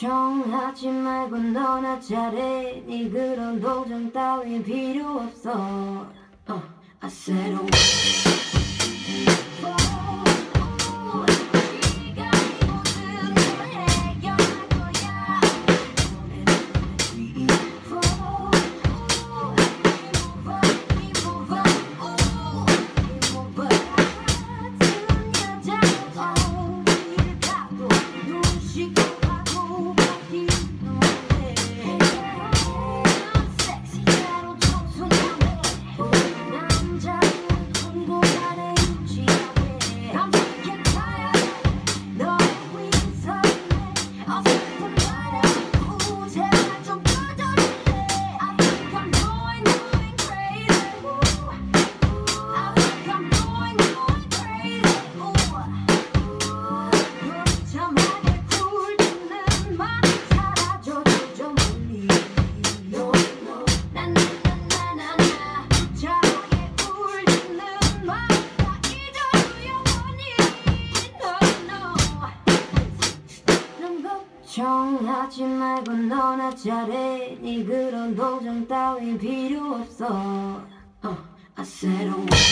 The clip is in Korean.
걱정하지 말고 너나 잘해 네 그런 동정 따윈 필요 없어 uh, I said oh. 걱정하지 말고 너나 잘해. 네 그런 동정 따윈 필요 없어. uh, I said I'm...